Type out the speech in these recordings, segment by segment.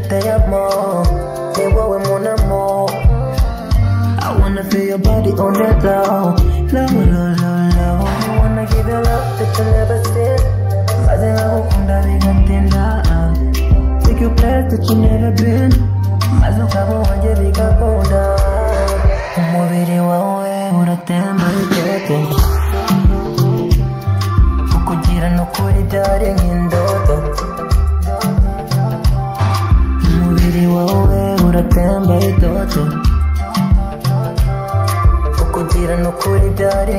que te amo, llevo en amor. I wanna feel your body on the floor, love, love, love, love. I wanna give you love that you'll never see. Hacen algo con la vida Take you place that you never been. Mas nunca vou onde liga com Como viri wawe, ora temba e tete. Ukugirana ukuri byari nk'indoro. Wawe uratemba itoto. Ukugira n'ukuri byari.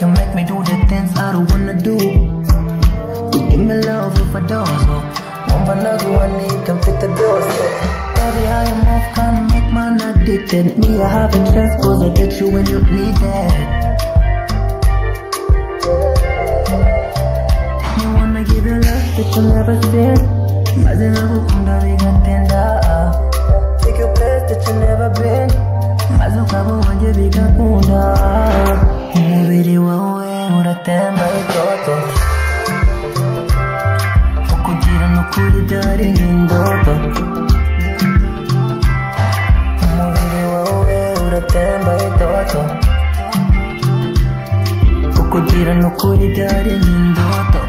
You make me do the things I don't wanna do. Give me love addicted. Me, I have interest, cause I get you when you need it. You wanna give you love that you never seen. Maze ngakukunda bigatinda. Take you place that you never been. Maze ukaba uwanjye bigakunda. Umubiri wawe uratemba itoto. Ukugira n'ukuri byari nk'indoto. kugira ngo ukuri byari n'indoto